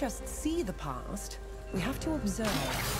just see the past, we have to observe.